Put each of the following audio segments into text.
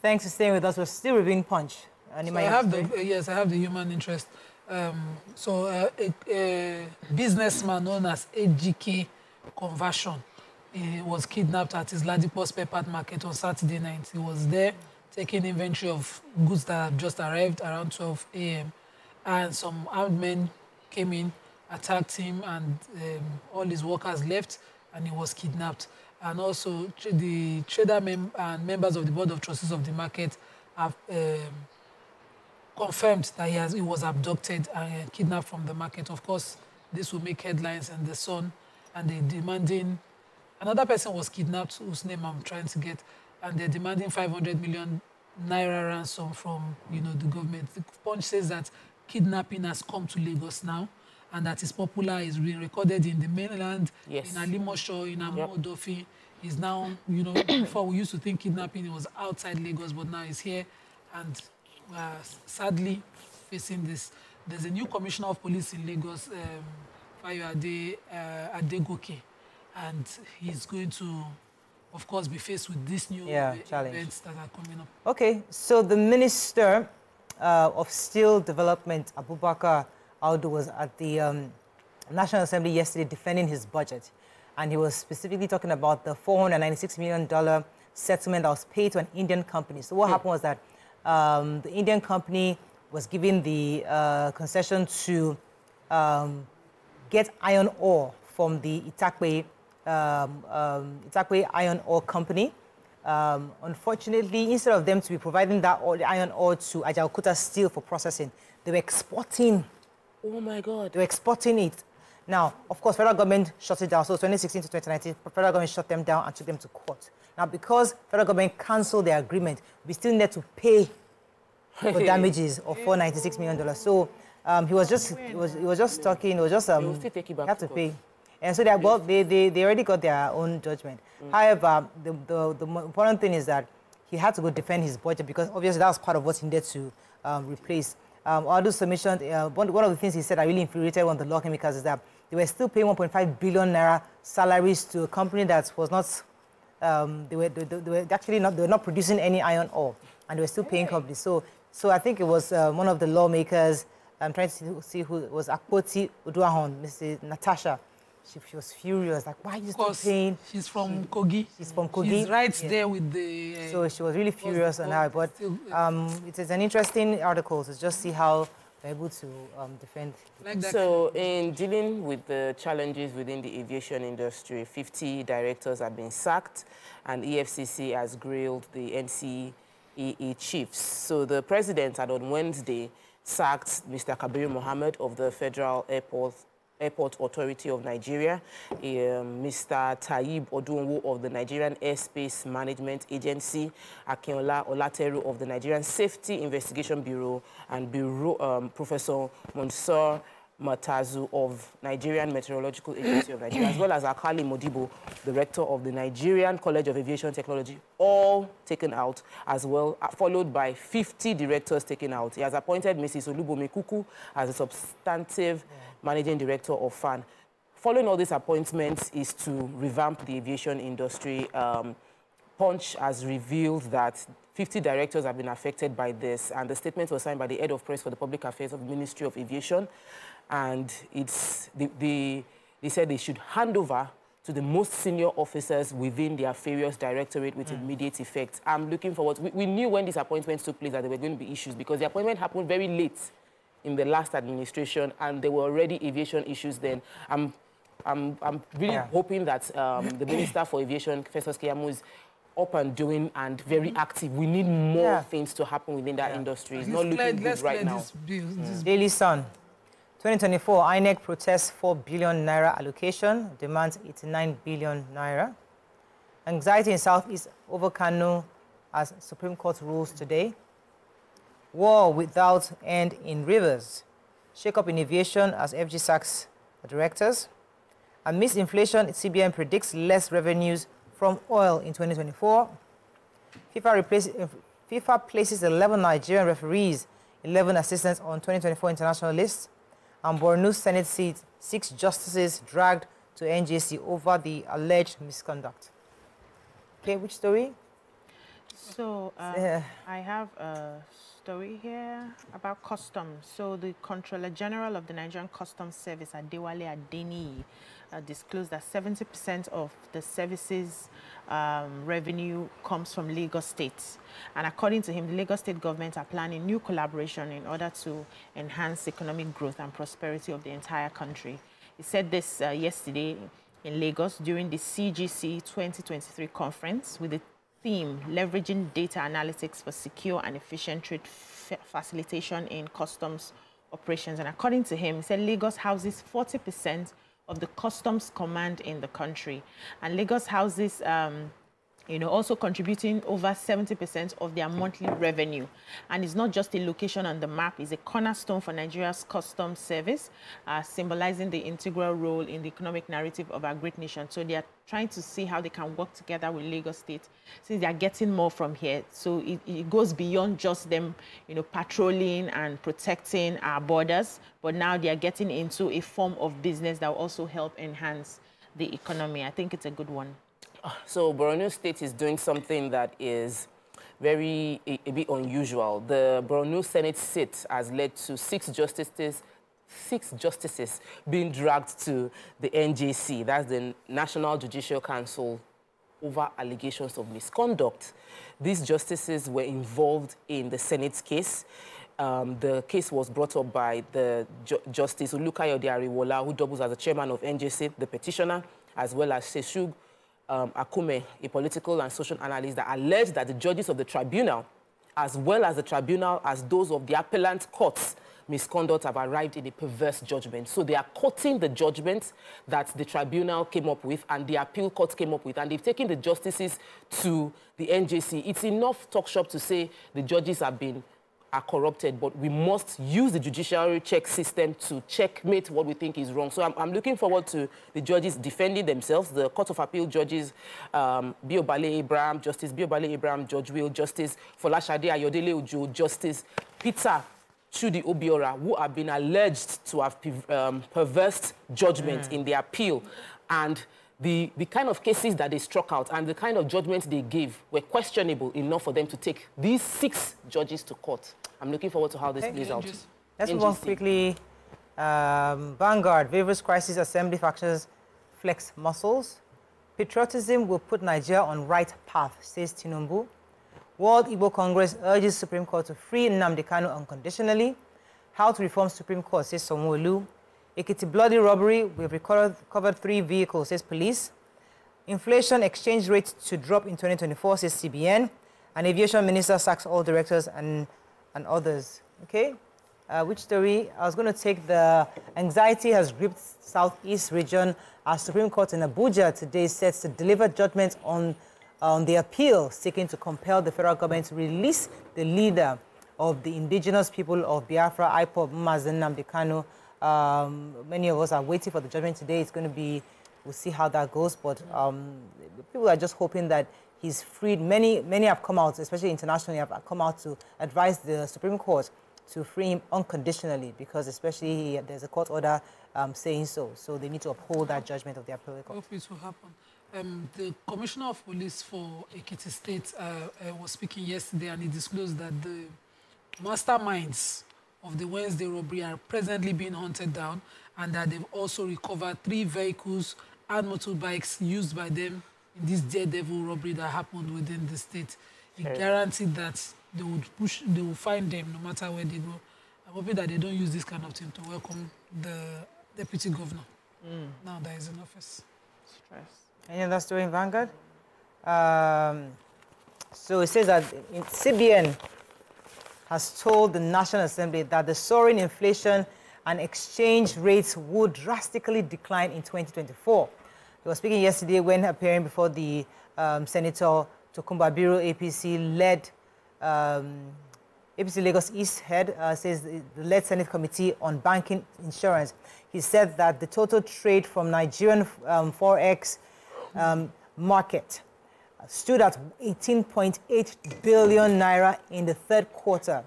Thanks for staying with us. We're still reviewing Punch. So I have the, uh, yes, I have the human interest. Um, so uh, a, a, businessman known as AGK Conversion he was kidnapped at his Ladipo spare part market on Saturday night. He was there taking inventory of goods that had just arrived around 12 a.m. And some armed men came in, attacked him, and um, all his workers left, and he was kidnapped. And also, the trader mem and members of the board of trustees of the market have um, confirmed that he, has, he was abducted and kidnapped from the market. Of course, this will make headlines in the Sun, and they're demanding. Another person was kidnapped, whose name I'm trying to get, and they're demanding 500 million naira ransom from, you know, the government. The Punch says that kidnapping has come to Lagos now, and that is popular, is being recorded in the mainland, yes. in Alimosho, in Amodofi. Yep. Is now, you know, before we used to think kidnapping was outside Lagos, but now it's here, and uh, sadly facing this. There's a new commissioner of police in Lagos, um, Fayo Ade, uh, Adegoke, and he's going to, of course, be faced with these new yeah, events that are coming up. Okay, so the Minister uh, of Steel Development, Abubakar Audu, was at the um, National Assembly yesterday defending his budget. And he was specifically talking about the $496 million settlement that was paid to an Indian company. So what yeah. happened was that um, the Indian company was given the uh, concession to um, get iron ore from the Itakpe, um, um, Itakpe Iron Ore Company. Um, unfortunately, instead of them to be providing that iron ore to Ajaokuta Steel for processing, they were exporting. Oh my God. They were exporting it. Now, of course, federal government shut it down. So 2016 to 2019, federal government shut them down and took them to court. Now, because federal government cancelled their agreement, we still need to pay for damages of 496 million dollars. So um, he was just he was he was just talking. He was just um, still take it back have to, pay. And so they, got, they, they, they already got their own judgment. Mm. However, the, the, the important thing is that he had to go defend his budget because obviously that was part of what he needed to um, replace. Um, Audu's submission, uh, one, one of the things he said that really infuriated one of the law chemicals is that they were still paying 1.5 billion naira salaries to a company that was not, um, they, were, they, they, were actually not, they were not producing any iron ore, and they were still paying companies. So, so I think it was uh, one of the lawmakers, I'm trying to see, see who it was, Akpoti Uduaghan, Mrs. Natasha. She, she, was furious, like, why are you still paying? She's from she, Kogi. She's from Kogi. She's right yeah. there with the... Uh, so she was really furious on her, but um, it is an interesting article to just see how they're able to um, defend. Like so in dealing with the challenges within the aviation industry, 50 directors have been sacked and EFCC has grilled the NCEE chiefs. So the president had on Wednesday sacked Mr. Kabir Mohammed of the Federal Airport Airport Authority of Nigeria, um, Mr. Taib Odunowo of the Nigerian Airspace Management Agency, Akinola Olateru of the Nigerian Safety Investigation Bureau, and Bureau, um, Professor Monsur Matazu of Nigerian Meteorological Agency of Nigeria, as well as Akali Modibo, the rector of the Nigerian College of Aviation Technology, all taken out, as well, uh, followed by 50 directors taken out. He has appointed Mrs. Olubunmi Kuku as a substantive yeah. managing director of FAAN. Following all these appointments is to revamp the aviation industry. Um, Punch has revealed that 50 directors have been affected by this, and the statement was signed by the head of press for the public affairs of the Ministry of Aviation and it's the, the, they said they should hand over to the most senior officers within their various directorate with mm. immediate effect. I'm looking forward. We, we, knew when these appointments took place that there were going to be issues because the appointment happened very late in the last administration and there were already aviation issues then. I'm, I'm, I'm really yeah. hoping that um, the Minister for Aviation, Festus Keyamo, is up and doing and very active. We need more yeah. things to happen within that yeah. industry. It's not looking good right now. Bill, mm. Daily Sun. 2024, INEC protests 4 billion naira allocation, demands 89 billion naira. Anxiety in Southeast over Kanu as Supreme Court rules today. War without end in rivers. Shake-up in aviation as FG sacks directors. Amidst inflation, CBN predicts less revenues from oil in 2024. FIFA, FIFA places 11 Nigerian referees, 11 assistants on 2024 international list and Borno Senate seat, six justices dragged to NJC over the alleged misconduct. Okay, which story? So um. I have a story here about customs. So the Controller General of the Nigerian Customs Service, Adewale Adeniyi, uh, disclosed that 70% of the services um, revenue comes from Lagos State. And according to him, the Lagos State government are planning new collaboration in order to enhance economic growth and prosperity of the entire country. He said this uh, yesterday in Lagos during the CGC 2023 conference with the theme leveraging data analytics for secure and efficient trade facilitation in customs operations. And according to him, he said Lagos houses 40% of the customs command in the country. And Lagos houses um, you know, also contributing over 70% of their monthly revenue. And it's not just a location on the map, it's a cornerstone for Nigeria's customs service, uh, symbolizing the integral role in the economic narrative of our great nation. So they are trying to see how they can work together with Lagos State since they are getting more from here. So it, it goes beyond just them, you know, patrolling and protecting our borders, but now they are getting into a form of business that will also help enhance the economy. I think it's a good one. So Borno State is doing something that is very a, a, bit unusual. The Borno Senate seat has led to six justices six justices being dragged to the NJC, that's the National Judicial Council, over allegations of misconduct. These justices were involved in the Senate's case. Um, the case was brought up by the Ju Justice Olukayode Ariwoola, who doubles as the chairman of NJC, the petitioner, as well as Seshug um, Akume, a political and social analyst, that alleged that the judges of the tribunal, as well as the tribunal as those of the appellant courts, misconduct have arrived in a perverse judgment. So they are quoting the judgment that the tribunal came up with and the appeal court came up with, and they've taken the justices to the NJC. It's enough talk shop to say the judges have been are corrupted, but we must use the judiciary check system to checkmate what we think is wrong. So I'm, I'm looking forward to the judges defending themselves, the Court of Appeal judges, um, Biobale Abraham, Justice Biobale Abraham, Judge Will, Justice Folashade Ayodele Ojo, Justice Peter Chudi Obiora, who have been alleged to have um, perversed judgment mm. in the appeal. And the, the kind of cases that they struck out and the kind of judgment they gave were questionable enough for them to take these six judges to court. I'm looking forward to how this plays out. Let's move on quickly. Um, Vanguard, various crisis assembly factions flex muscles. Patriotism will put Nigeria on right path, says Tinubu. World Igbo Congress urges Supreme Court to free Nnamdi Kanu unconditionally. How to reform Supreme Court, says Sanwo-Olu. Ekiti bloody robbery, we've recovered, three vehicles, says police. Inflation exchange rate to drop in 2024, says CBN. And aviation minister sacks all directors and, and others. Okay? Uh, which story? I was going to take the anxiety has gripped Southeast region. Our Supreme Court in Abuja today sets to deliver judgment on, on the appeal seeking to compel the federal government to release the leader of the indigenous people of Biafra, IPOB, Mazi Nnamdi Kanu, um, many of us are waiting for the judgment today. It's going to be, we'll see how that goes. But um, people are just hoping that he's freed. Many, many have come out, especially internationally, have come out to advise the Supreme Court to free him unconditionally because especially there's a court order um, saying so. So they need to uphold that judgment of the appellate court. Hope it will happen. Um, the Commissioner of Police for Ekiti State uh, uh, was speaking yesterday and he disclosed that the masterminds of the Wednesday robbery are presently being hunted down and that they've also recovered three vehicles and motorbikes used by them in this daredevil robbery that happened within the state. He okay. guaranteed that they would push, they will find them no matter where they go. I'm hoping that they don't use this kind of thing to welcome the deputy governor mm. now that he's in office. Stress. Any other story in Vanguard? Um, so it says that in CBN has told the National Assembly that the soaring inflation and exchange rates would drastically decline in 2024. He was speaking yesterday when appearing before the um, Senator Tokunbo Abiru APC-led um, APC Lagos East head uh, says the led Senate Committee on Banking Insurance. He said that the total trade from Nigerian um, Forex um, market stood at 18.8 billion naira in the third quarter.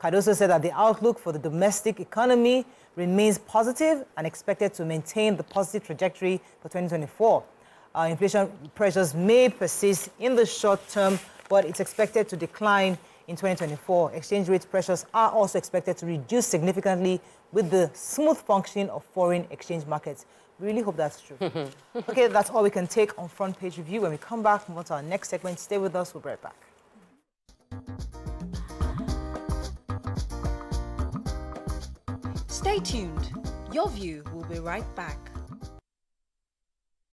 Cardoso said that the outlook for the domestic economy remains positive and expected to maintain the positive trajectory for 2024. Uh, inflation pressures may persist in the short term, but it's expected to decline in 2024. Exchange rate pressures are also expected to reduce significantly with the smooth functioning of foreign exchange markets. We really hope that's true. okay, that's all we can take on front page review. When we come back, move on to our next segment. Stay with us. We'll be right back. Stay tuned. Your view will be right back.